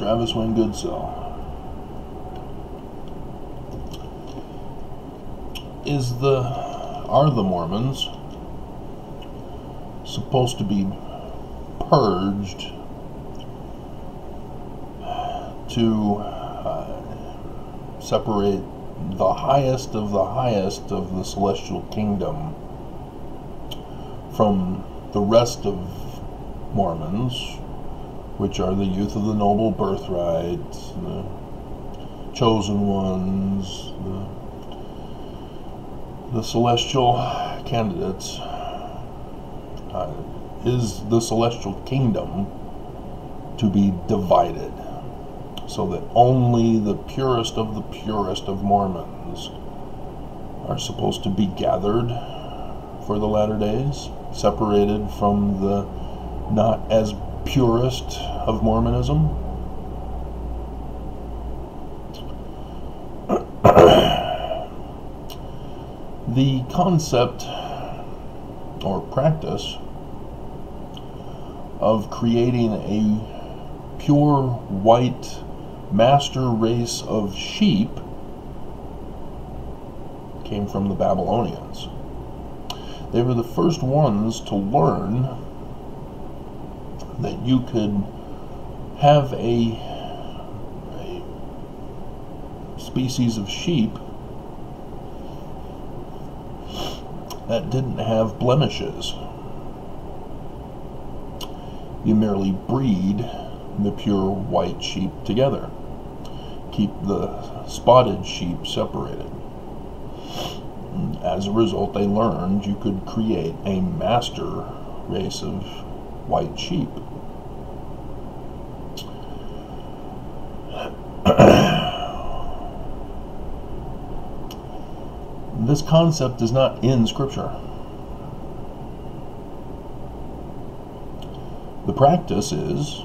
Travis Wayne Goodsell. Is the are the Mormons supposed to be purged to uh, separate the highest of the highest of the celestial kingdom from the rest of Mormons, which are the youth of the noble birthright, the chosen ones, the, the celestial candidates. Uh, is the celestial kingdom to be divided so that only the purest of the purest of Mormons are supposed to be gathered for the latter days, separated from the not as purest of Mormonism. the concept or practice of creating a pure white master race of sheep came from the Babylonians. They were the first ones to learn that you could have a, a species of sheep that didn't have blemishes. You merely breed the pure white sheep together. Keep the spotted sheep separated. As a result, they learned you could create a master race of white sheep. This concept is not in Scripture. The practice is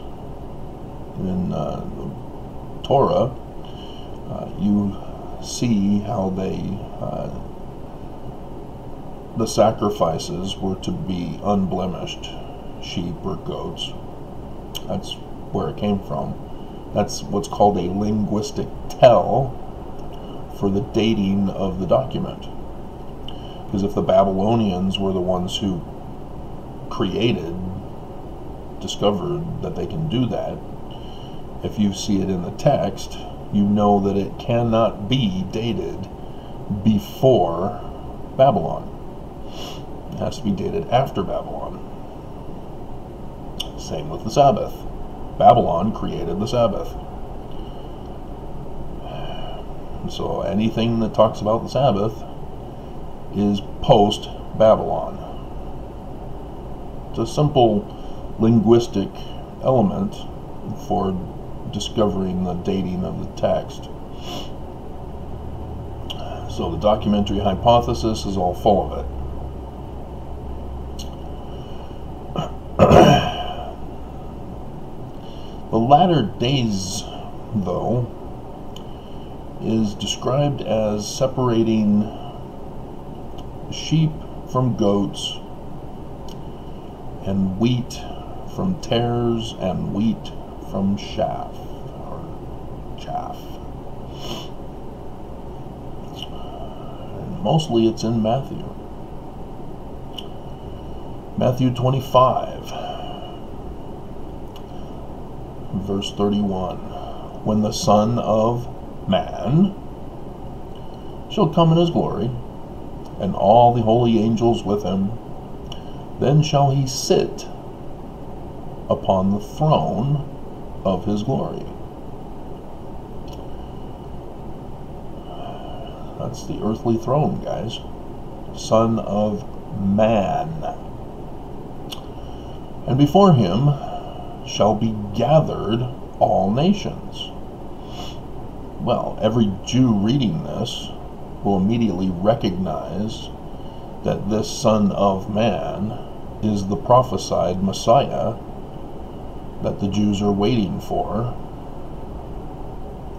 in uh, the Torah, uh, you see how they uh, the sacrifices were to be unblemished sheep or goats. That's where it came from. That's what's called a linguistic tell for the dating of the document. Because if the Babylonians were the ones who created, discovered that they can do that, if you see it in the text, you know that it cannot be dated before Babylon. It has to be dated after Babylon. Same with the Sabbath. Babylon created the Sabbath. So anything that talks about the Sabbath is post Babylon. It's a simple linguistic element for discovering the dating of the text. So the documentary hypothesis is all full of it. the latter days, though, is described as separating sheep from goats and wheat from tares and wheat from chaff or chaff. And mostly it's in Matthew. Matthew 25, verse 31. When the Son of Man shall come in his glory, and all the holy angels with him, then shall he sit upon the throne of his glory. That's the earthly throne, guys. Son of Man. And before him shall be gathered all nations. Well, every Jew reading this will immediately recognize that this Son of Man is the prophesied Messiah that the Jews are waiting for,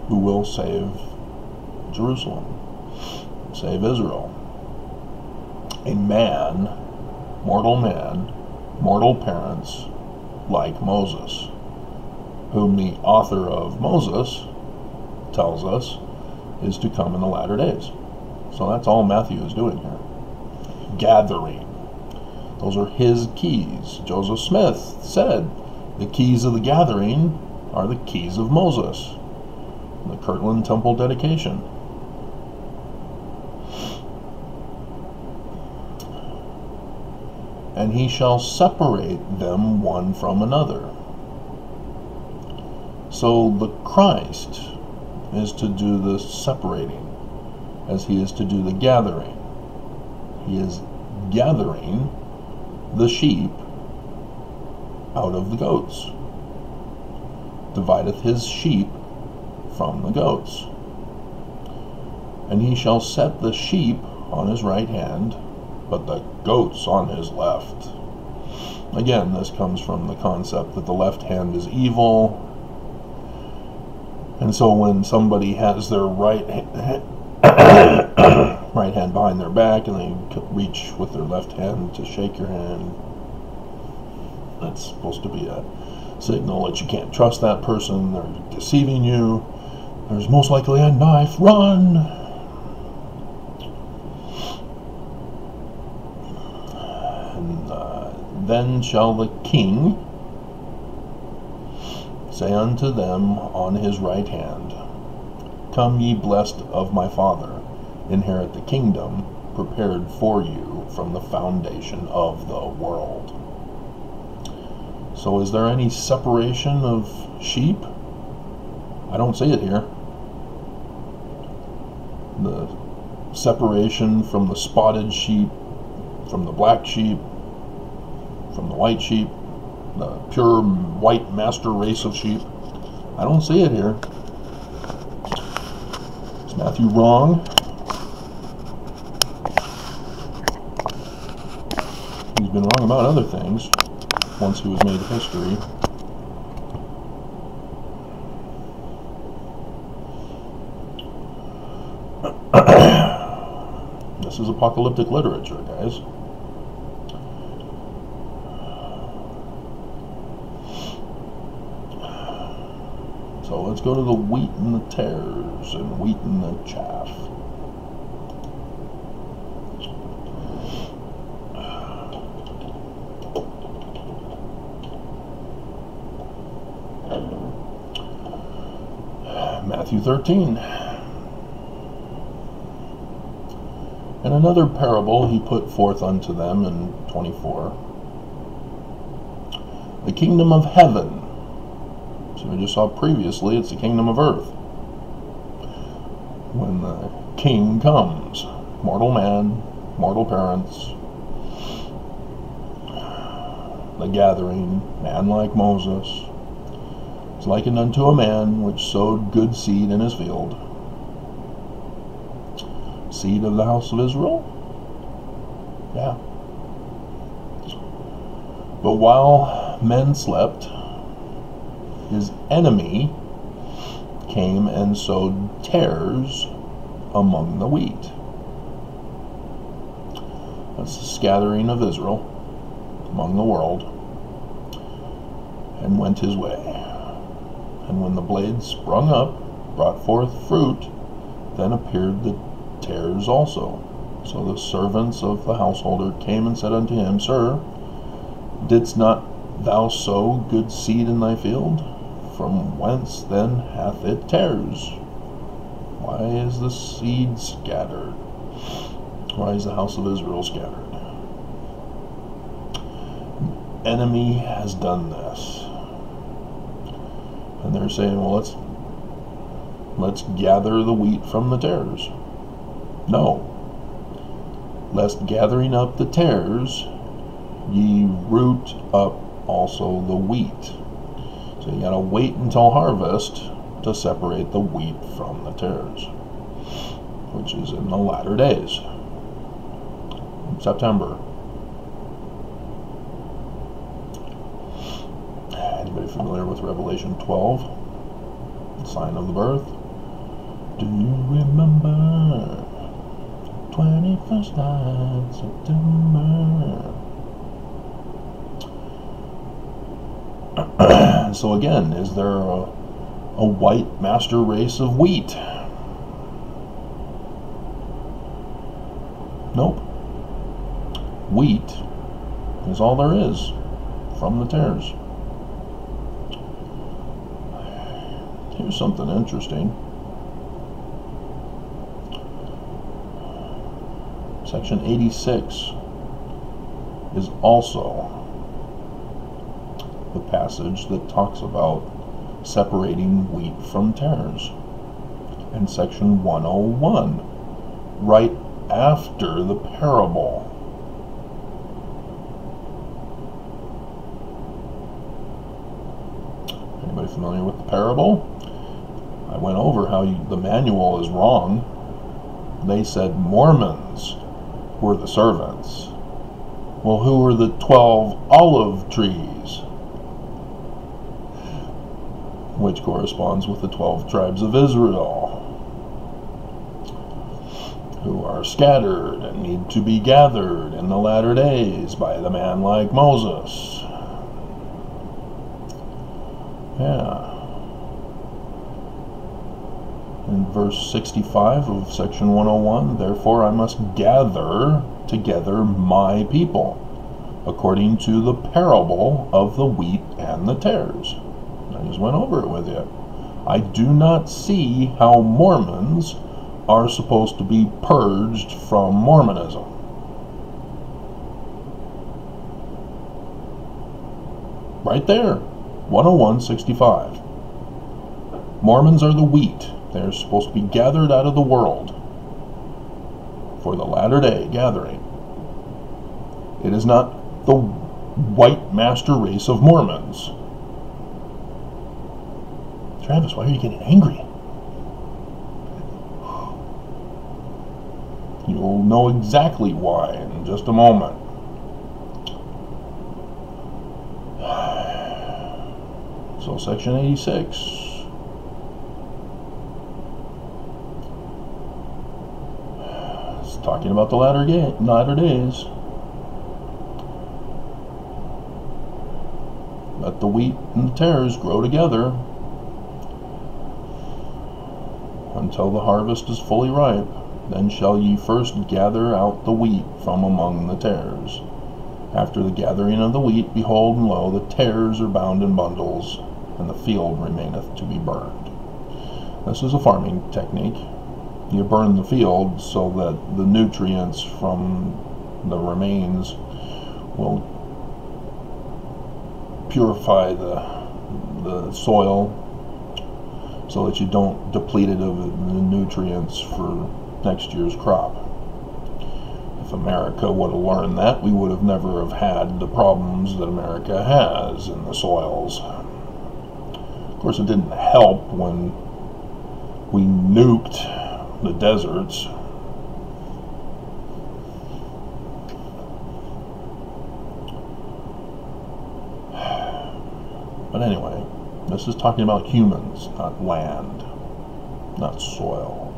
who will save Jerusalem, save Israel. A man, mortal man, mortal parents, like Moses. whom the author of Moses tells us is to come in the latter days. So that's all Matthew is doing here. Gathering. Those are his keys. Joseph Smith said the keys of the gathering are the keys of Moses, the Kirtland Temple dedication. And he shall separate them one from another. So the Christ is to do the separating, as he is to do the gathering. He is gathering the sheep out of the goats, divideth his sheep from the goats. And he shall set the sheep on his right hand, but the goats on his left. Again, this comes from the concept that the left hand is evil, and so when somebody has their right right hand behind their back and they reach with their left hand to shake your hand, that's supposed to be a signal that you can't trust that person, they're deceiving you. There's most likely a knife. Run! And uh, then shall the king say unto them on his right hand, Come ye blessed of my Father, inherit the kingdom prepared for you from the foundation of the world. So, is there any separation of sheep? I don't see it here. The separation from the spotted sheep, from the black sheep, from the white sheep, the pure white master race of sheep. I don't see it here. Is Matthew wrong? He's been wrong about other things once he was made history. this is apocalyptic literature, guys. So let's go to the wheat and the tares and wheat and the chaff. 13. And another parable he put forth unto them in 24. The kingdom of heaven so we just saw previously, it's the kingdom of earth. When the king comes, mortal man, mortal parents, the gathering, man like Moses, likened unto a man which sowed good seed in his field. Seed of the house of Israel? Yeah. But while men slept, his enemy came and sowed tares among the wheat. That's the scattering of Israel among the world, and went his way. And when the blade sprung up, brought forth fruit, then appeared the tares also. So the servants of the householder came and said unto him, Sir, didst not thou sow good seed in thy field? From whence then hath it tares? Why is the seed scattered? Why is the house of Israel scattered? Enemy has done this. They're saying, well, let's let's gather the wheat from the tares. No. Lest gathering up the tares, ye root up also the wheat. So you gotta wait until harvest to separate the wheat from the tares, which is in the latter days, September. Anybody familiar with Revelation 12? The sign of the birth? Do you remember 21st night, September? so again, is there a, a white master race of wheat? Nope. Wheat is all there is from the tares. Here's something interesting. Section 86 is also the passage that talks about separating wheat from tares. And section 101, right after the parable. Anybody familiar with the parable? I went over how you, the manual is wrong. They said Mormons were the servants. Well, who were the 12 olive trees? Which corresponds with the 12 tribes of Israel, who are scattered and need to be gathered in the latter days by the man like Moses. Yeah. In verse 65 of section 101, therefore I must gather together my people, according to the parable of the wheat and the tares. I just went over it with you. I do not see how Mormons are supposed to be purged from Mormonism. Right there, 101.65. Mormons are the wheat. They're supposed to be gathered out of the world for the latter day gathering. It is not the white master race of Mormons. Travis, why are you getting angry? You'll know exactly why in just a moment. So, section 86. It's talking about the latter, latter days. Let the wheat and the tares grow together until the harvest is fully ripe. Then shall ye first gather out the wheat from among the tares. After the gathering of the wheat, behold, and lo, the tares are bound in bundles, and the field remaineth to be burned. This is a farming technique. You burn the field so that the nutrients from the remains will purify the the soil so that you don't deplete it of the nutrients for next year's crop. If America would have learned that, we would have never have had the problems that America has in the soils. Of course, it didn't help when we nuked the deserts. But anyway, this is talking about humans, not land, not soil,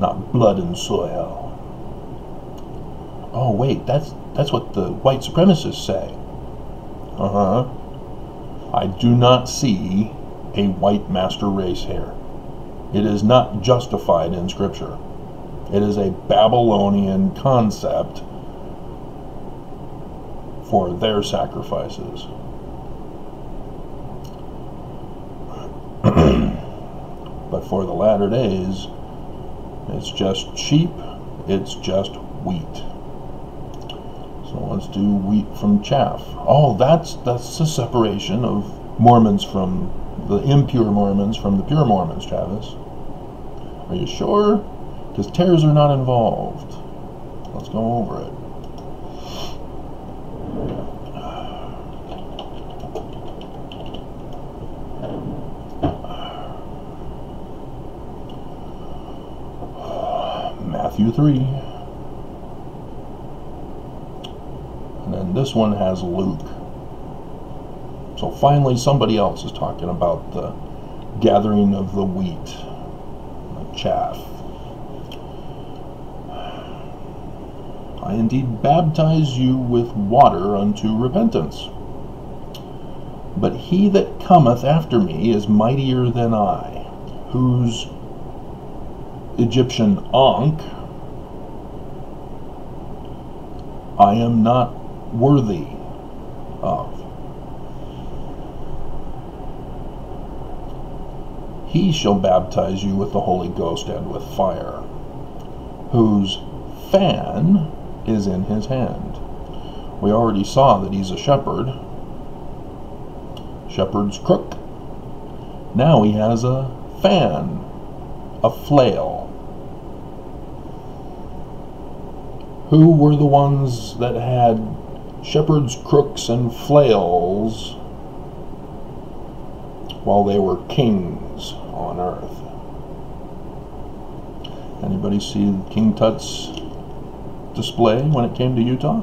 not blood and soil. Oh wait, that's that's what the white supremacists say. Uh-huh. I do not see a white master race here. It is not justified in scripture. It is a Babylonian concept for their sacrifices. but for the latter days, it's just sheep, it's just wheat. So let's do wheat from chaff. Oh, that's that's the separation of Mormons from the impure Mormons from the pure Mormons, Travis. Are you sure? Because tares are not involved. Let's go over it. Matthew 3. And then this one has Luke. So finally, somebody else is talking about the gathering of the wheat, chaff. I indeed baptize you with water unto repentance. But he that cometh after me is mightier than I, whose Egyptian Ankh I am not worthy of. He shall baptize you with the Holy Ghost and with fire, whose fan is in his hand. We already saw that he's a shepherd, shepherd's crook. Now he has a fan, a flail. Who were the ones that had shepherd's crooks and flails while they were kings on earth? Anybody see King Tut's display when it came to Utah?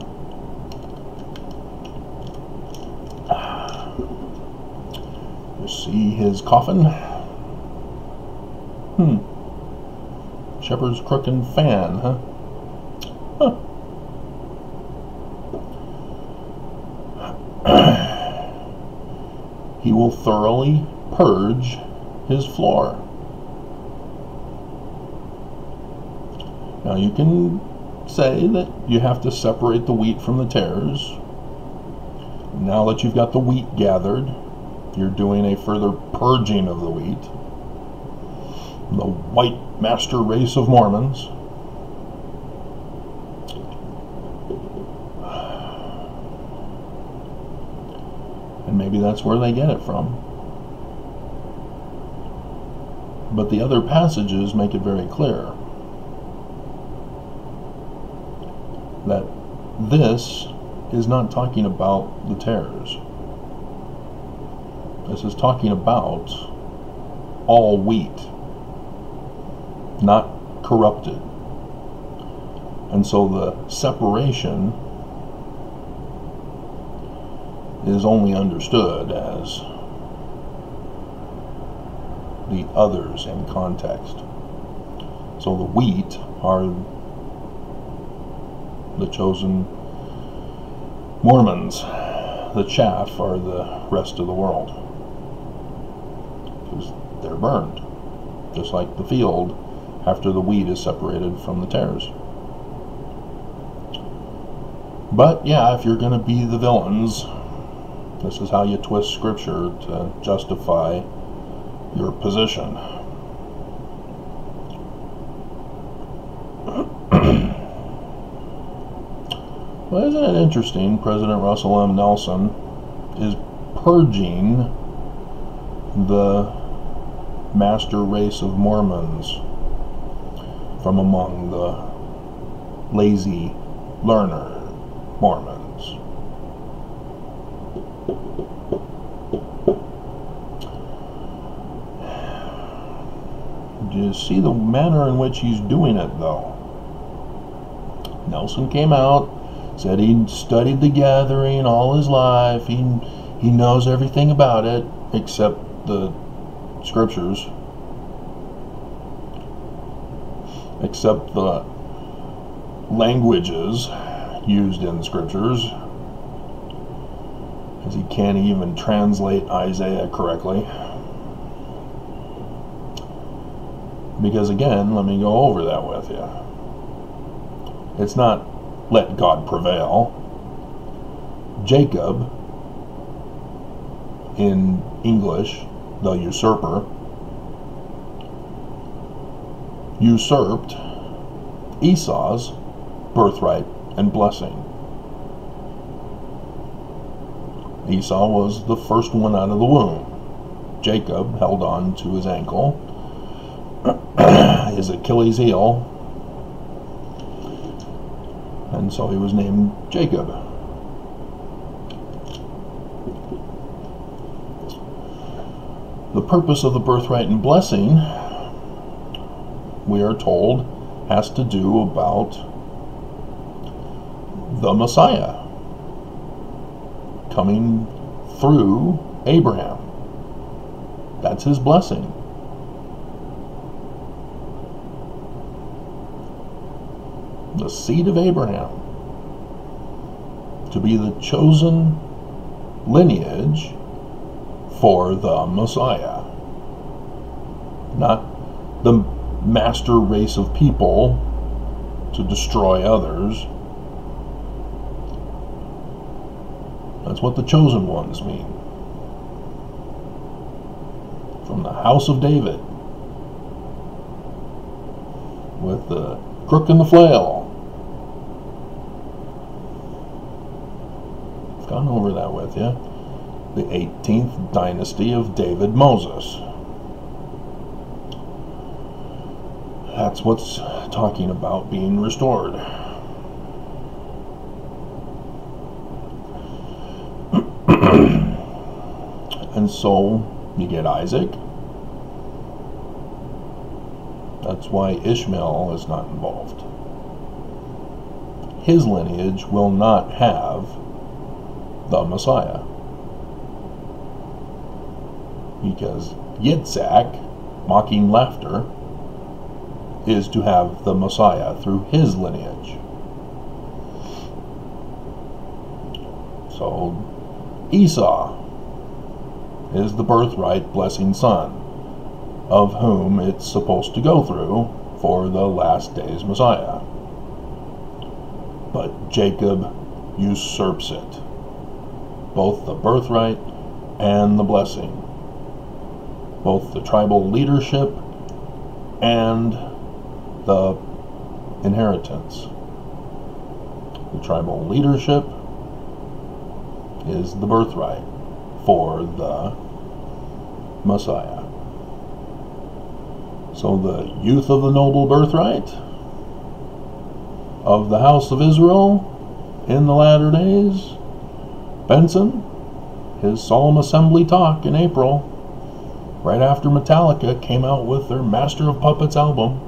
You see his coffin? Hmm. Shepherd's crook and fan, huh? Huh. He will thoroughly purge his floor. Now you can say that you have to separate the wheat from the tares. Now that you've got the wheat gathered, you're doing a further purging of the wheat. The white master race of Mormons. That's where they get it from. But the other passages make it very clear that this is not talking about the tares. This is talking about all wheat, not corrupted. And so the separation is only understood as the others in context. So the wheat are the chosen Mormons. The chaff are the rest of the world. Because they're burned. Just like the field after the wheat is separated from the tares. But yeah, if you're going to be the villains, this is how you twist scripture to justify your position. well, isn't it interesting? President Russell M. Nelson is purging the master race of Mormons from among the lazy learner Mormons. You see the manner in which he's doing it, though? Nelson came out, said he studied the gathering all his life. He, he knows everything about it except the scriptures, except the languages used in the scriptures, because he can't even translate Isaiah correctly. Because again, let me go over that with you. It's not let God prevail. Jacob, in English, the usurper, usurped Esau's birthright and blessing. Esau was the first one out of the womb. Jacob held on to his ankle his Achilles heel, and so he was named Jacob. The purpose of the birthright and blessing, we are told, has to do about the Messiah coming through Abraham. That's his blessing. Seed of Abraham, to be the chosen lineage for the Messiah. Not the master race of people to destroy others. That's what the chosen ones mean. From the house of David. With the crook and the flail. I've gone over that with you. The 18th dynasty of David Moses. That's what's talking about being restored. and so you get Isaac. That's why Ishmael is not involved. His lineage will not have the Messiah. Because Yitzhak, mocking laughter, is to have the Messiah through his lineage. So Esau is the birthright blessing son, of whom it's supposed to go through for the last days Messiah. But Jacob usurps it, both the birthright and the blessing, both the tribal leadership and the inheritance. The tribal leadership is the birthright for the Messiah. So the youth of the noble birthright of the house of Israel in the latter days, Benson, his solemn assembly talk in April, right after Metallica came out with their Master of Puppets album,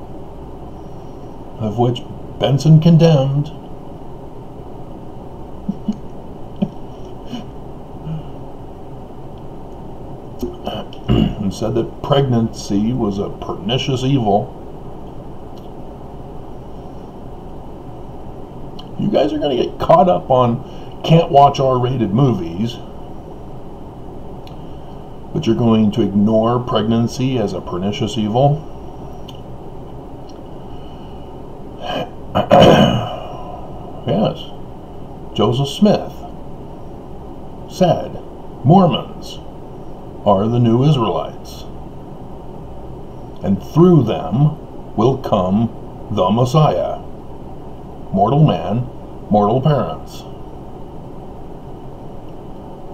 of which Benson condemned. and said that pregnancy was a pernicious evil. You guys are going to get caught up on can't watch R rated movies, but you're going to ignore pregnancy as a pernicious evil. yes, Joseph Smith. Said Mormons are the new Israelites, and through them will come the Messiah, mortal man, mortal parents.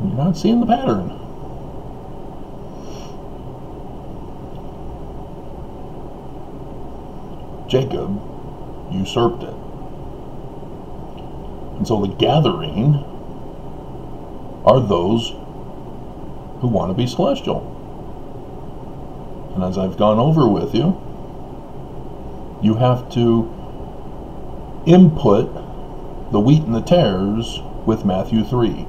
You're not seeing the pattern. Jacob usurped it. And so the gathering are those who want to be celestial. And as I've gone over with you, you have to input the wheat and the tares with Matthew 3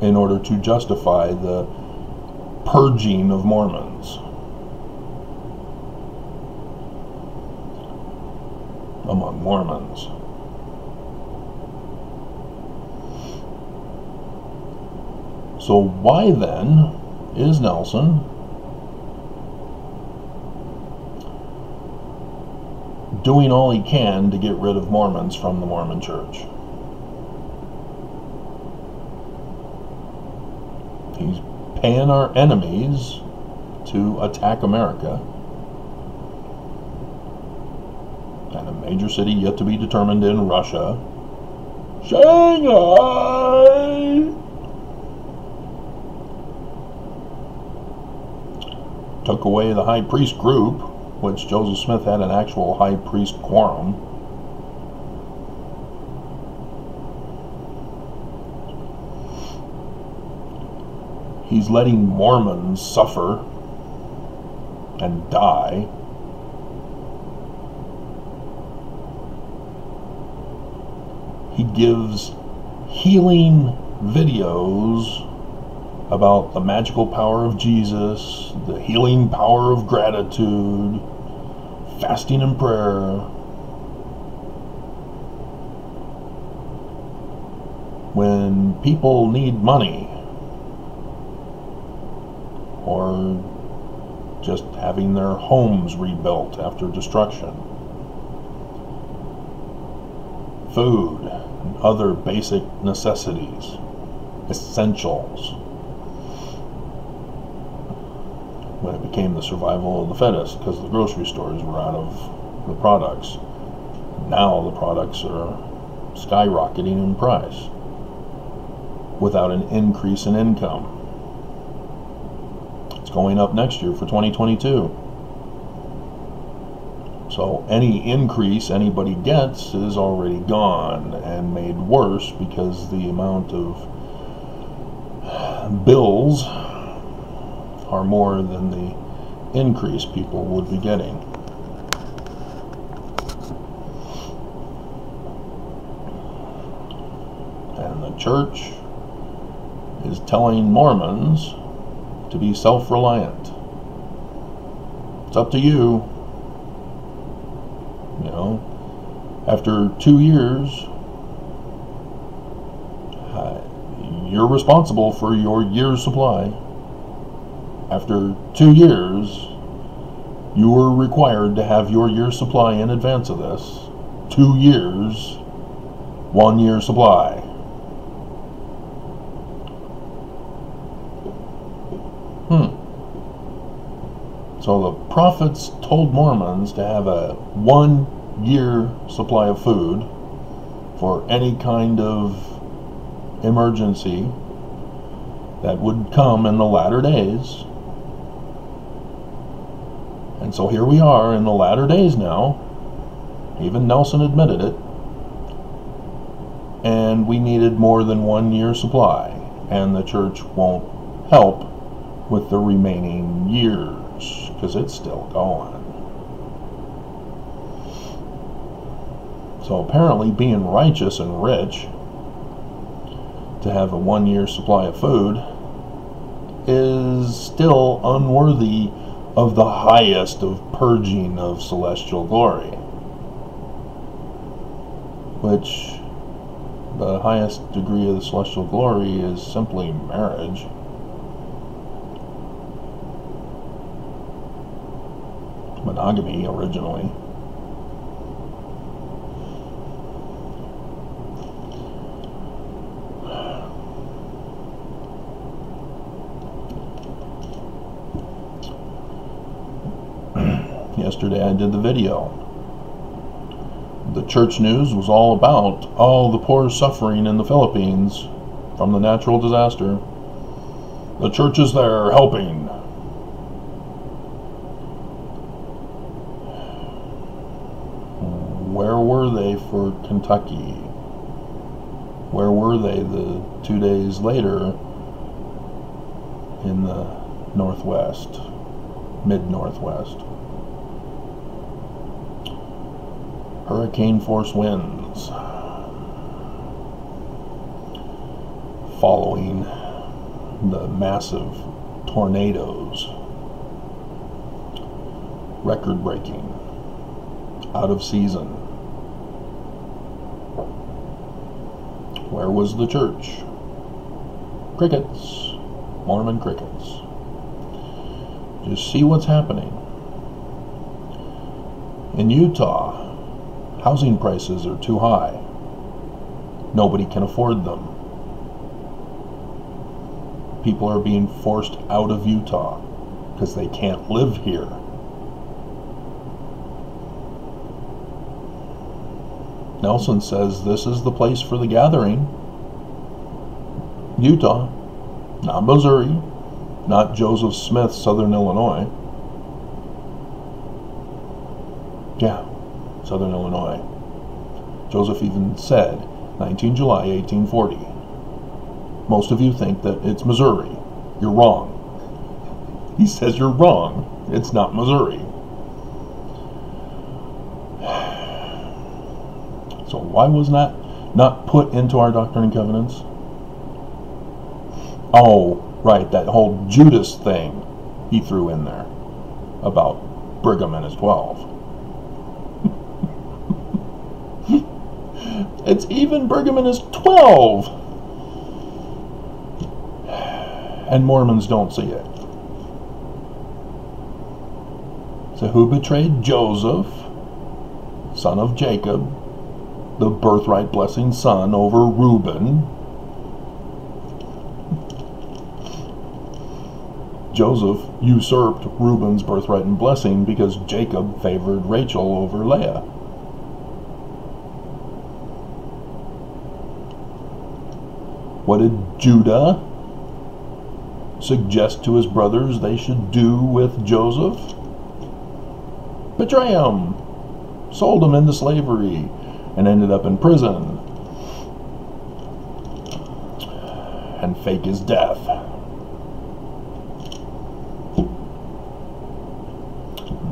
in order to justify the purging of Mormons. among Mormons. So, why then is Nelson doing all he can to get rid of Mormons from the Mormon church? Paying our enemies to attack America and a major city yet to be determined in Russia. Shanghai! Took away the high priest group, which Joseph Smith had an actual high priest quorum. He's letting Mormons suffer and die he gives healing videos about the magical power of Jesus, the healing power of gratitude, fasting and prayer. When people need money, just having their homes rebuilt after destruction. Food and other basic necessities, essentials. When it became the survival of the fittest, because the grocery stores were out of the products. Now the products are skyrocketing in price without an increase in income. Going up next year for 2022. So any increase anybody gets is already gone and made worse because the amount of bills are more than the increase people would be getting. And the church is telling Mormons to be self reliant. It's up to you. You know, after two years, you're responsible for your year's supply. After two years, you were required to have your year's supply in advance of this. Two years, one year supply. So the prophets told Mormons to have a one year supply of food for any kind of emergency that would come in the latter days. And so here we are in the latter days now. Even Nelson admitted it. And we needed more than one year supply. And the church won't help with the remaining years because it's still going. So apparently, being righteous and rich to have a one year supply of food is still unworthy of the highest of purging of celestial glory. Which the highest degree of the celestial glory is simply marriage. Monogamy originally. Yesterday I did the video. The church news was all about all the poor suffering in the Philippines from the natural disaster. The church is there helping. Where were they for Kentucky? Where were they the two days later in the Northwest, mid Northwest? Hurricane force winds following the massive tornadoes, record breaking, out of season. Where was the church? Crickets. Mormon crickets. Just see what's happening. In Utah, housing prices are too high. Nobody can afford them. People are being forced out of Utah because they can't live here. Nelson says this is the place for the gathering. Utah, not Missouri, not Joseph Smith, Southern Illinois. Yeah, Southern Illinois. Joseph even said 19 July 1840. Most of you think that it's Missouri. You're wrong. He says you're wrong. It's not Missouri. So why was that not put into our Doctrine and Covenants? Oh, right, that whole Judas thing he threw in there about Brigham and his 12. it's even Brigham and his 12! And Mormons don't see it. So who betrayed Joseph, son of Jacob, the birthright blessing son, over Reuben? Joseph usurped Reuben's birthright and blessing because Jacob favored Rachel over Leah. What did Judah suggest to his brothers they should do with Joseph? Betray him, sold him into slavery, and ended up in prison, and fake his death.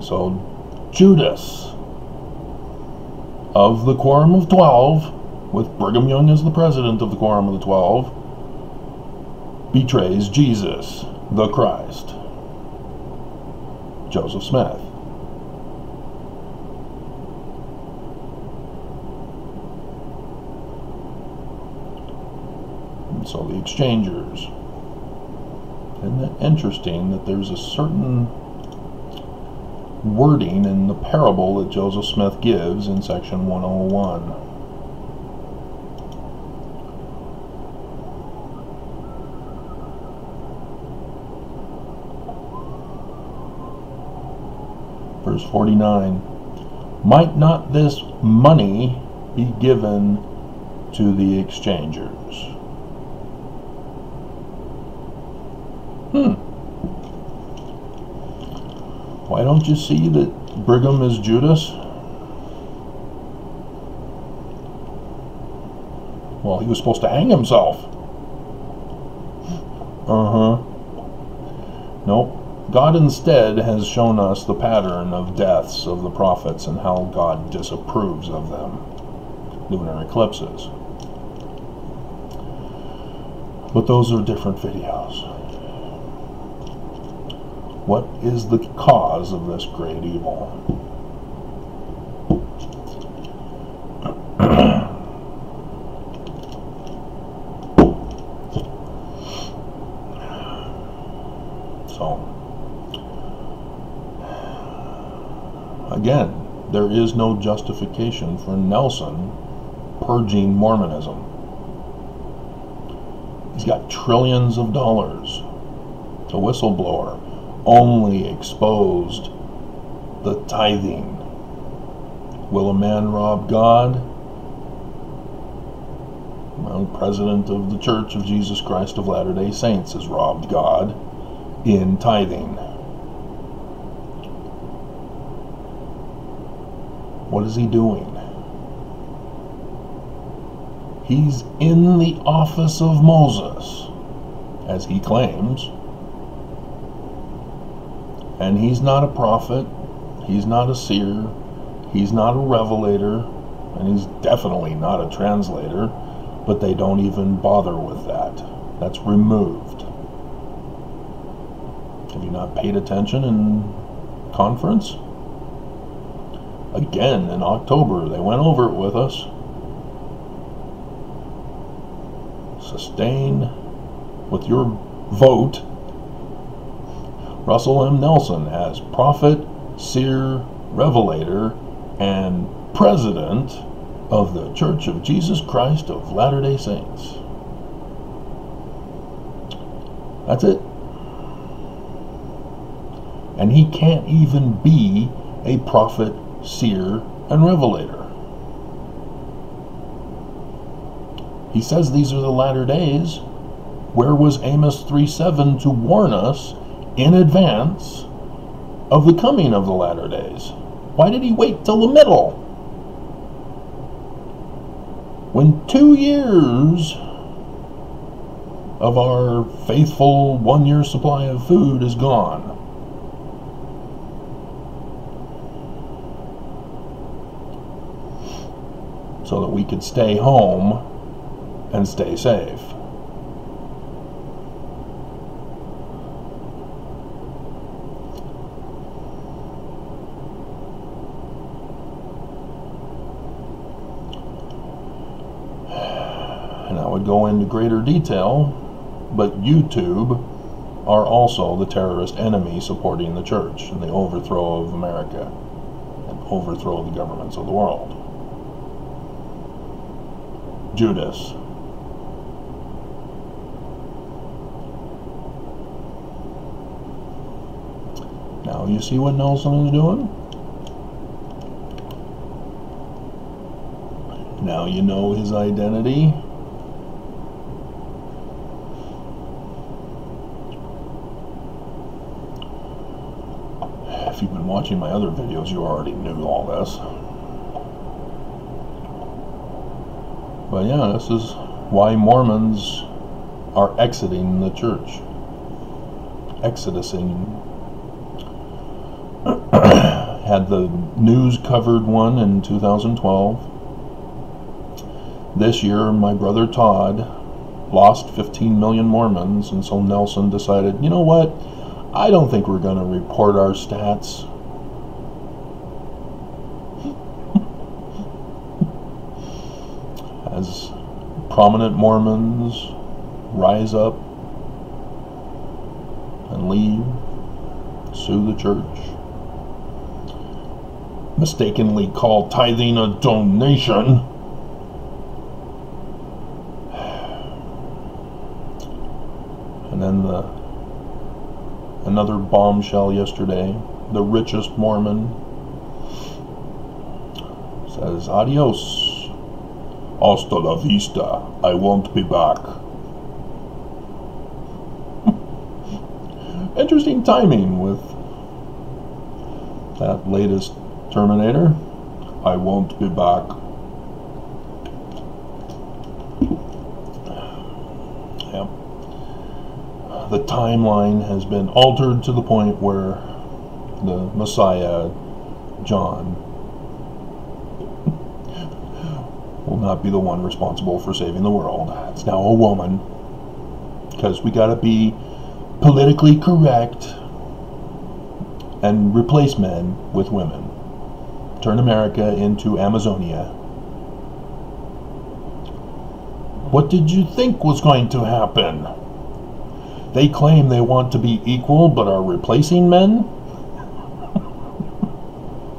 So Judas of the Quorum of Twelve with Brigham Young as the president of the Quorum of the Twelve, betrays Jesus, the Christ, Joseph Smith. So the exchangers. Isn't it interesting that there's a certain wording in the parable that Joseph Smith gives in section 101? verse 49 Might not this money be given to the exchangers? Why don't you see that Brigham is Judas? Well, he was supposed to hang himself. Uh huh. Nope. God instead has shown us the pattern of deaths of the prophets and how God disapproves of them. Lunar eclipses. But those are different videos. What is the cause of this great evil? So, again, there is no justification for Nelson purging Mormonism. He's got trillions of dollars. The whistleblower only exposed the tithing. Will a man rob God? Well, president of the Church of Jesus Christ of Latter-day Saints has robbed God in tithing. What is he doing? He's in the office of Moses, as he claims. And he's not a prophet, he's not a seer, he's not a revelator, and he's definitely not a translator, but they don't even bother with that. That's removed. Have you not paid attention in conference? again in October. They went over it with us. Sustain with your vote Russell M. Nelson as prophet, seer, revelator, and president of the Church of Jesus Christ of Latter day Saints. That's it. And he can't even be a prophet seer, and revelator. He says these are the latter days. Where was Amos 3:7 to warn us in advance of the coming of the latter days? Why did he wait till the middle? When two years of our faithful one year supply of food is gone. so that we could stay home and stay safe. And I go into greater detail, but YouTube are also the terrorist enemy supporting the church and the overthrow of America and overthrow of the governments of the world. Judas. Now you see what Nelson is doing? Now you know his identity. You've been watching my other videos, you already knew all this. But yeah, this is why Mormons are exiting the church. Exodusing. Had the news covered one in 2012 this year, my brother Todd lost 15 million Mormons, and so Nelson decided, you know what? I don't think we're going to report our stats. As prominent Mormons rise up and leave, sue the church, mistakenly call tithing a donation. And then the another bombshell yesterday. The richest Mormon says, Adios. Hasta la vista. I won't be back. Interesting timing with that latest Terminator. I won't be back. The timeline has been altered to the point where the Messiah, John, will not be the one responsible for saving the world. It's now a woman. Because we gotta be politically correct and replace men with women. Turn America into Amazonia. What did you think was going to happen? They claim they want to be equal but are replacing men?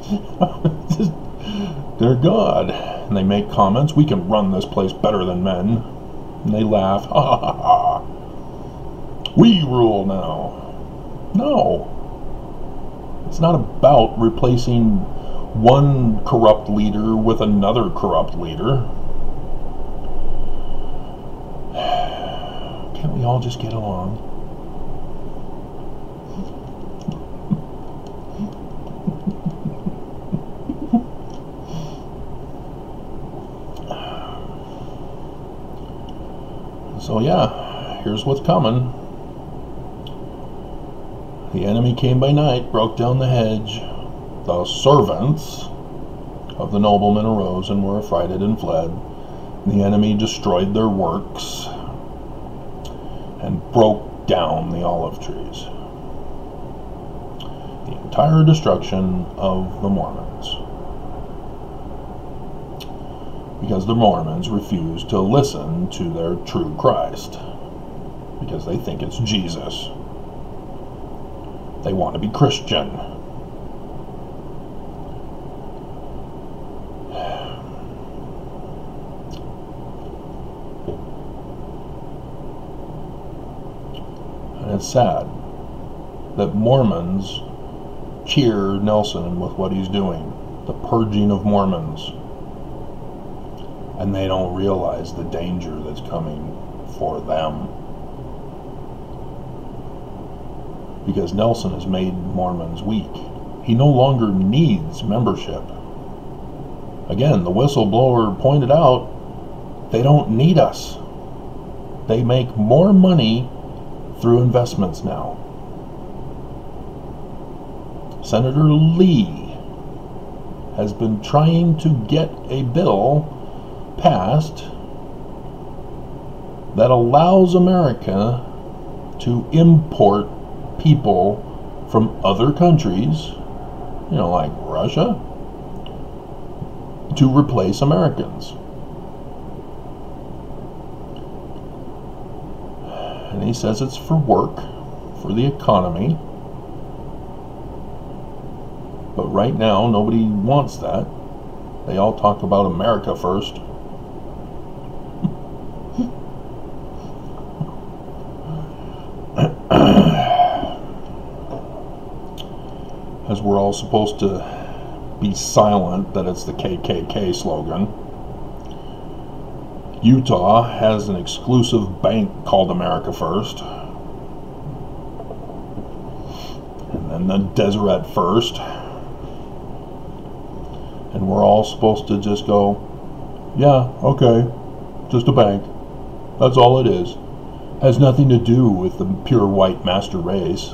They're God. And they make comments, we can run this place better than men. And they laugh, ha ha ha. We rule now. No. It's not about replacing one corrupt leader with another corrupt leader. Can't we all just get along? So yeah, here's what's coming. The enemy came by night, broke down the hedge. The servants of the noblemen arose and were affrighted and fled. The enemy destroyed their works and broke down the olive trees. The entire destruction of the Mormons. Because the Mormons refuse to listen to their true Christ. Because they think it's Jesus. They want to be Christian. And it's sad that Mormons cheer Nelson with what he's doing, the purging of Mormons. And they don't realize the danger that's coming for them. Because Nelson has made Mormons weak. He no longer needs membership. Again, the whistleblower pointed out they don't need us. They make more money through investments now. Senator Lee has been trying to get a bill passed that allows America to import people from other countries, you know, like Russia, to replace Americans. And he says it's for work. for the economy. But right now, nobody wants that. They all talk about America first. We're all supposed to be silent that it's the KKK slogan. Utah has an exclusive bank called America First. And then the Deseret First. And we're all supposed to just go, yeah, okay, just a bank. That's all it is. Has nothing to do with the pure white master race.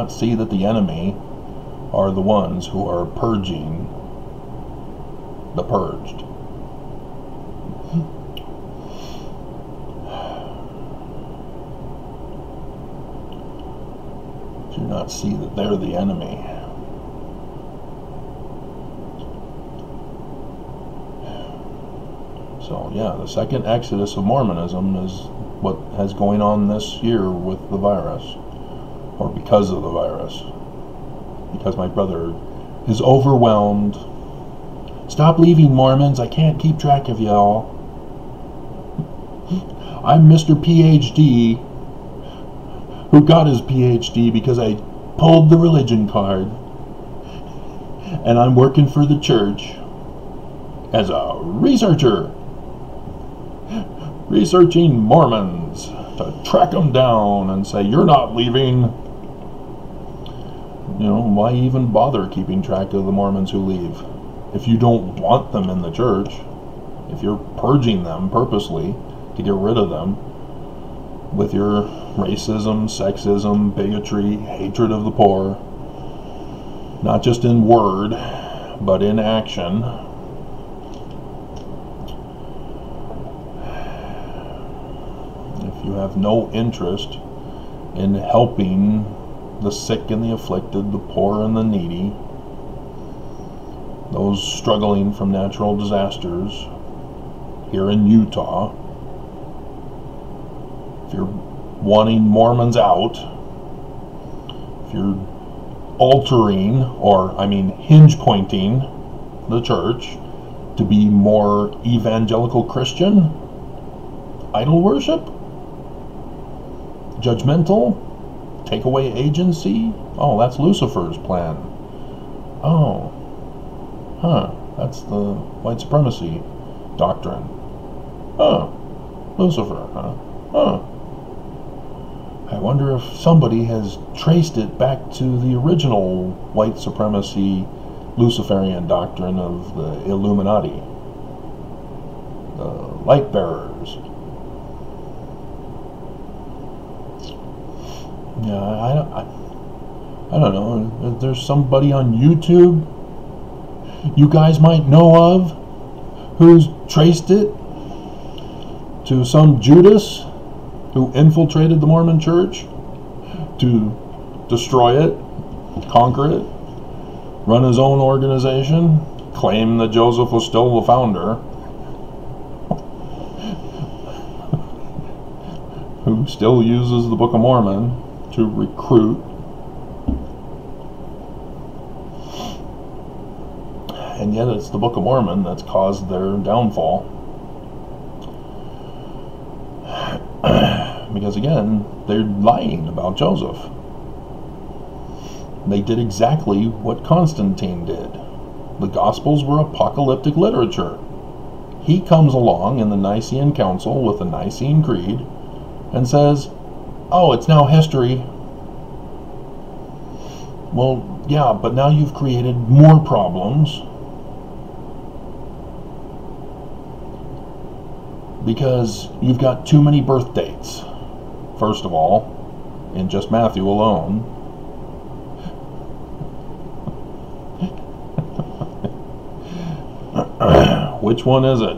Not see that the enemy are the ones who are purging the purged? Do not see that they're the enemy? So, yeah, the second exodus of Mormonism is what has going on this year with the virus, or because of the virus. Because my brother is overwhelmed. Stop leaving, Mormons. I can't keep track of y'all. I'm Mr. PhD who got his PhD because I pulled the religion card and I'm working for the church as a researcher researching Mormons to track them down and say, You're not leaving. You know, why even bother keeping track of the Mormons who leave? If you don't want them in the church, if you're purging them purposely to get rid of them with your racism, sexism, bigotry, hatred of the poor, not just in word, but in action, if you have no interest in helping the sick and the afflicted, the poor and the needy, those struggling from natural disasters here in Utah. If you're wanting Mormons out, if you're altering, or I mean hinge pointing the church to be more evangelical Christian, idol worship, judgmental, take away agency. Oh, that's Lucifer's plan. Oh, huh, that's the white supremacy doctrine. Oh, Lucifer, huh? Huh. I wonder if somebody has traced it back to the original white supremacy Luciferian doctrine of the Illuminati, the light bearers. Yeah, I, I, I don't know. If there's somebody on YouTube you guys might know of who's traced it to some Judas who infiltrated the Mormon church to destroy it, conquer it, run his own organization, claim that Joseph was still the founder, who still uses the Book of Mormon to recruit and yet it's the Book of Mormon that's caused their downfall. because again, they're lying about Joseph. They did exactly what Constantine did. The Gospels were apocalyptic literature. He comes along in the Nicene Council with the Nicene Creed and says, oh, it's now history. Well, yeah, but now you've created more problems. Because you've got too many birth dates, first of all, in just Matthew alone. Which one is it?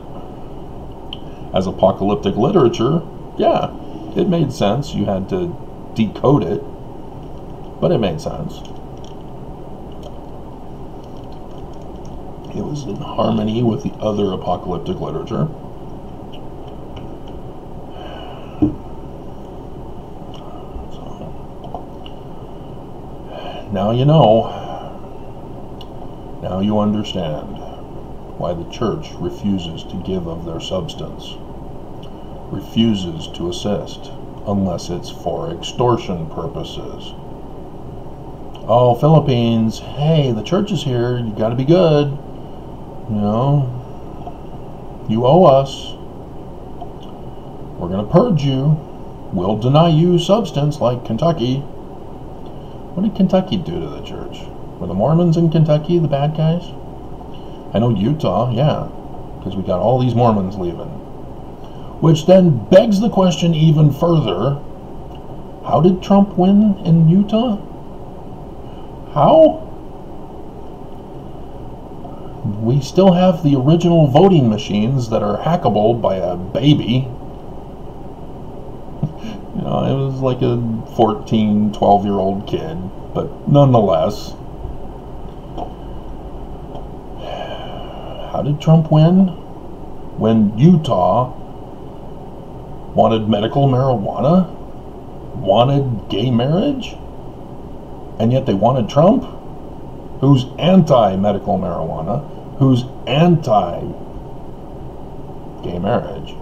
As apocalyptic literature, yeah, it made sense. You had to decode it but it made sense. It was in harmony with the other apocalyptic literature. So, now you know. Now you understand why the church refuses to give of their substance, refuses to assist, unless it's for extortion purposes. Oh, Philippines, hey, the church is here, you gotta be good. You know, you owe us. We're gonna purge you. We'll deny you substance like Kentucky. What did Kentucky do to the church? Were the Mormons in Kentucky the bad guys? I know Utah, yeah, because we got all these Mormons leaving. Which then begs the question even further how did Trump win in Utah? How? We still have the original voting machines that are hackable by a baby. you know, it was like a 14, 12 year old kid, but nonetheless. How did Trump win? When Utah wanted medical marijuana, wanted gay marriage, and yet they wanted Trump, who's anti medical marijuana, who's anti gay marriage.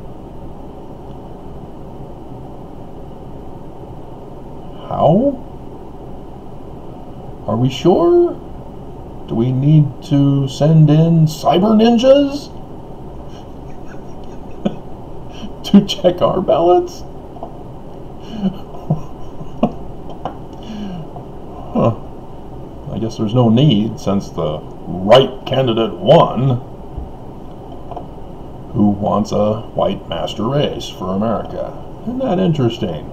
How? Are we sure? Do we need to send in cyber ninjas to check our ballots? huh. I guess there's no need since the right candidate won. Who wants a white master race for America? Isn't that interesting?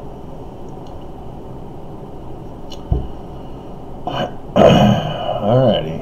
Alrighty.